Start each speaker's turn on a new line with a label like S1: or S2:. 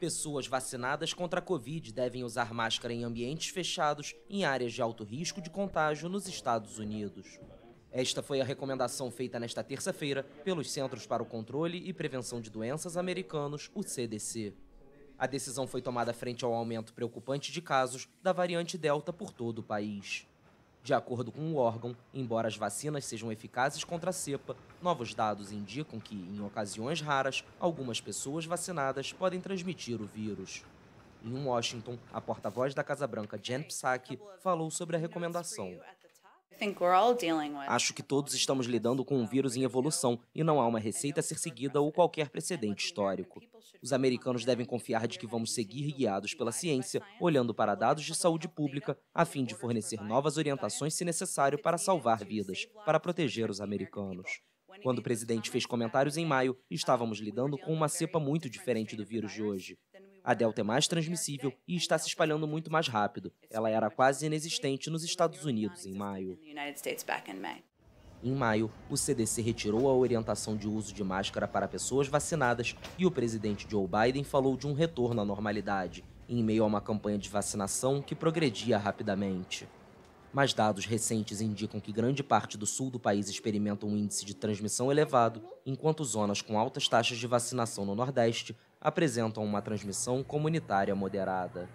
S1: Pessoas vacinadas contra a Covid devem usar máscara em ambientes fechados em áreas de alto risco de contágio nos Estados Unidos. Esta foi a recomendação feita nesta terça-feira pelos Centros para o Controle e Prevenção de Doenças Americanos, o CDC. A decisão foi tomada frente ao aumento preocupante de casos da variante Delta por todo o país. De acordo com o órgão, embora as vacinas sejam eficazes contra a cepa, novos dados indicam que, em ocasiões raras, algumas pessoas vacinadas podem transmitir o vírus. Em Washington, a porta-voz da Casa Branca, Jen Psaki, falou sobre a recomendação. Acho que todos estamos lidando com um vírus em evolução e não há uma receita a ser seguida ou qualquer precedente histórico. Os americanos devem confiar de que vamos seguir guiados pela ciência, olhando para dados de saúde pública, a fim de fornecer novas orientações se necessário para salvar vidas, para proteger os americanos. Quando o presidente fez comentários em maio, estávamos lidando com uma cepa muito diferente do vírus de hoje. A Delta é mais transmissível e está se espalhando muito mais rápido. Ela era quase inexistente nos Estados Unidos em maio. Em maio, o CDC retirou a orientação de uso de máscara para pessoas vacinadas e o presidente Joe Biden falou de um retorno à normalidade, em meio a uma campanha de vacinação que progredia rapidamente. Mas dados recentes indicam que grande parte do sul do país experimenta um índice de transmissão elevado, enquanto zonas com altas taxas de vacinação no Nordeste apresentam uma transmissão comunitária moderada.